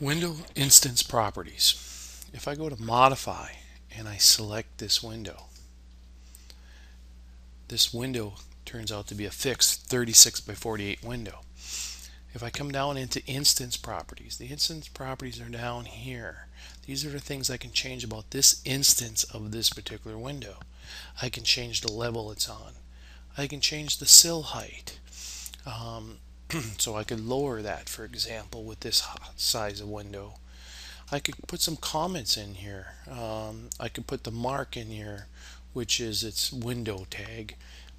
Window instance properties. If I go to modify and I select this window, this window turns out to be a fixed 36 by 48 window. If I come down into instance properties, the instance properties are down here. These are the things I can change about this instance of this particular window. I can change the level it's on. I can change the sill height. Um, so I could lower that for example with this size of window. I could put some comments in here. Um, I could put the mark in here which is its window tag.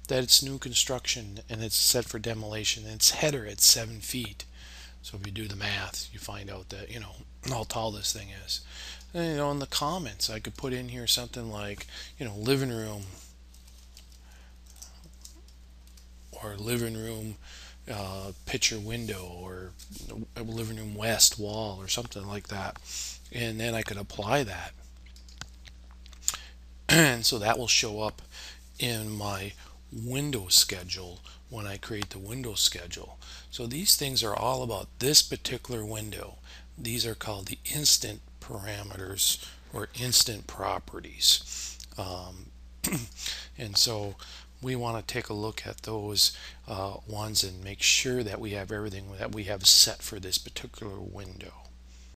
That it's new construction and it's set for demolition and its header at seven feet. So if you do the math you find out that you know how tall this thing is. And, you know in the comments I could put in here something like you know living room or living room uh, picture window or a living room west wall or something like that. And then I could apply that. And so that will show up in my window schedule when I create the window schedule. So these things are all about this particular window. These are called the instance parameters or instance properties. Um, and so we want to take a look at those uh, ones and make sure that we have everything that we have set for this particular window